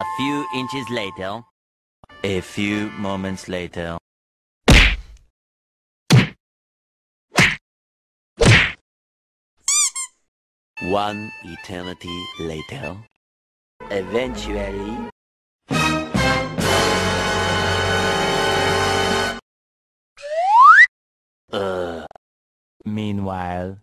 A few inches later. A few moments later. One eternity later. Eventually. Uh. Meanwhile.